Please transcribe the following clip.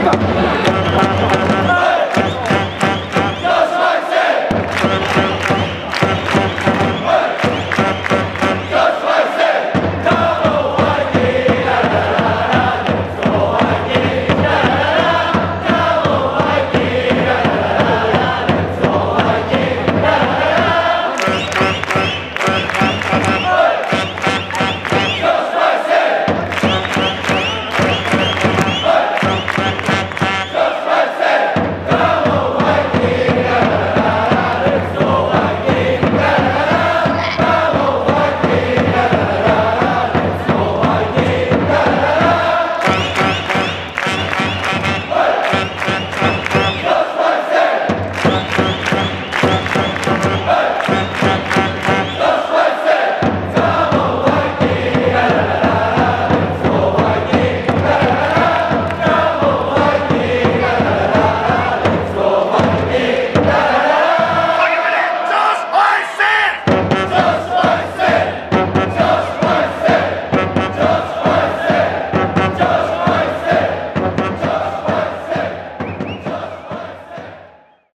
Stop.